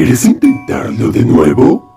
¿Quieres intentarlo de nuevo?